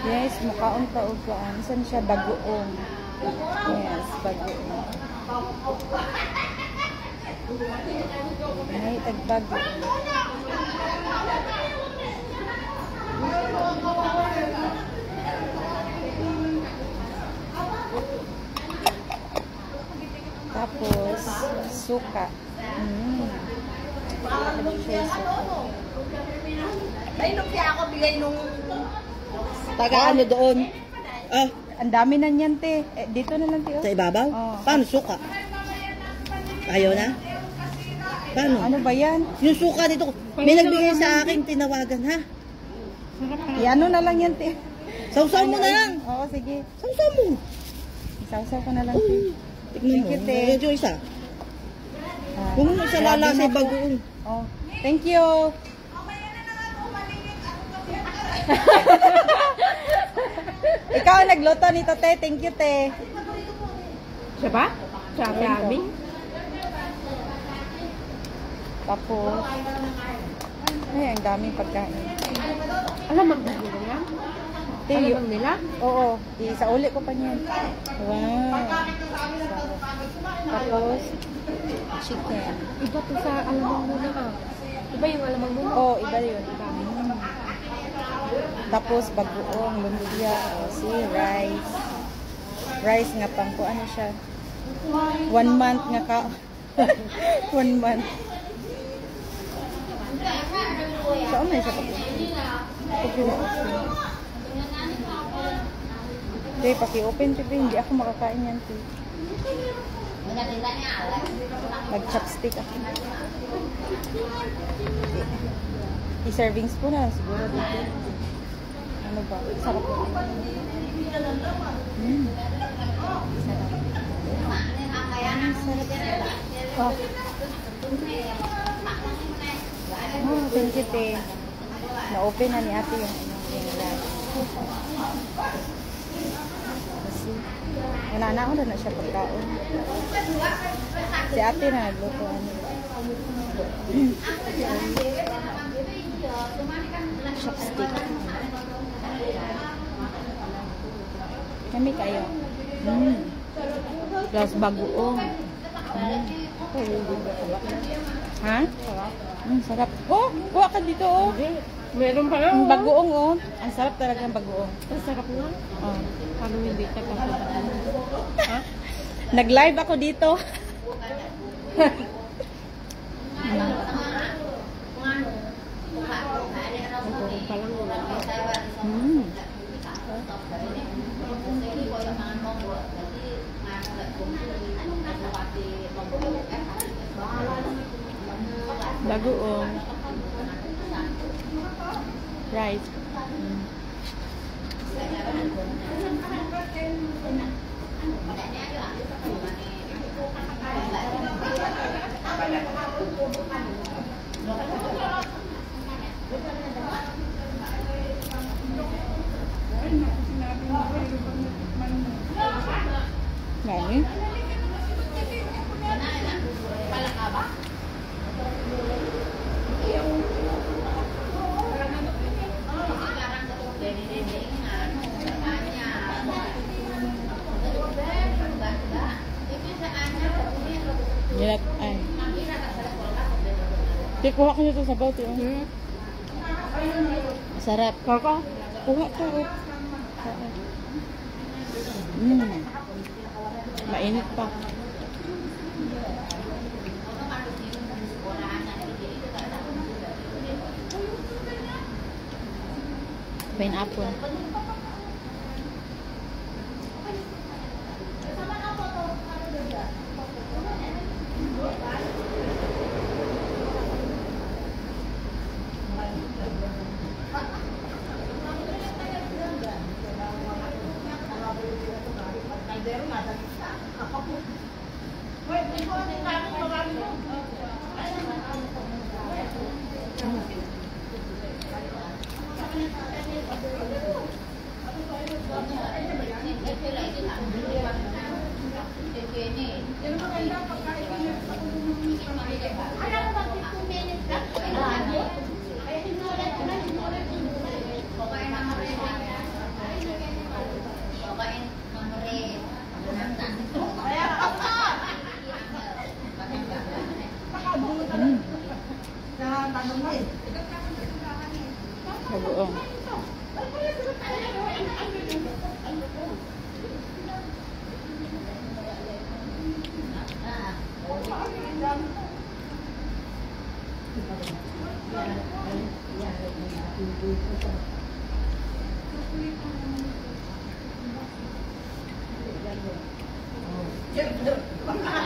Yes, mukhaon ta og kuan. Saan siya bagoong? Yes, bagoong. Ay, tagbago. Tapos, suka. Mm. Ay, nung ako bigay nung... Taga ano doon? Ah, Ang dami na niyan, te. Eh, dito na lang, te. oh. sa ibabaw? Oo. Paano suka? Ayaw na? Paano? Ano ba yan? Yung suka dito, may nagbigay sa akin, tinawagan ha. Iano na lang yan, te. Sausaw mo na lang. Oo, sige. Sausaw mo. Isaw-saw ko na lang, te. Oh, tignan Thank mo. you, te. Medyo isa. Ah, Huwag mo isa grabe lala sa na po. bagoong. Oh, thank you. Ikaw ang nagluto nito, te. Thank you, te. Siya ba? Siya kami? Tapos, ay, ang daming pagkain. Alam, magdali nila? Te, Alam nila? oo, isa uli ko pa niyan. Wow. Tapos, chicken. Iba to sa alamang muna ah. Iba yung alamang muna. Oh, iba yun. Iba. Tapos, bagoong, lumpia, oh, si rice. Rice nga pang ko, ano siya? One month nga ka. One month. Saan may siya pag Te, paki-open, te, hindi ako makakain yan, te. Nag-chopstick ako. I-serving spoon na siguro dito. Ano ba? Sarap po. Mm. Sarap. Mm, sarap. Oh. Oh. Na-open na ni ate yung. Kasi, nanana ko na siya pagkaon. Si ate na nagluto. Chopstick. Kami kayo. Mm. Plus bagoong. Mm. Ha? Mm, sarap. Oh, kuha ka dito oh. Meron pa nga. Ang bagoong oh. Ang sarap talaga ng bagoong. Ang sarap nga. Oh. Paano hindi ka pa Ha? Nag-live ako dito. Bagoong. Rice. Mm. Nani? Nilat ay. Di, kuha ko nito sa boat. Oh. Hmm? Sarap. Kaka? Kuha ko. oh. Mm. Mainit pa. Pineapple. Thấy bữa không? Hãy